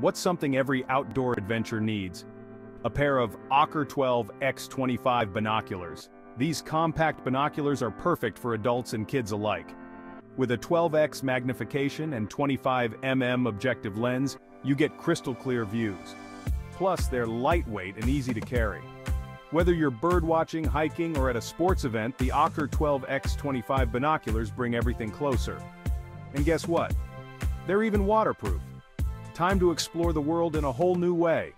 What's something every outdoor adventure needs? A pair of Occer 12 X25 binoculars. These compact binoculars are perfect for adults and kids alike. With a 12x magnification and 25mm objective lens, you get crystal clear views. Plus, they're lightweight and easy to carry. Whether you're birdwatching, hiking, or at a sports event, the Occer 12X25 binoculars bring everything closer. And guess what? They're even waterproof. Time to explore the world in a whole new way.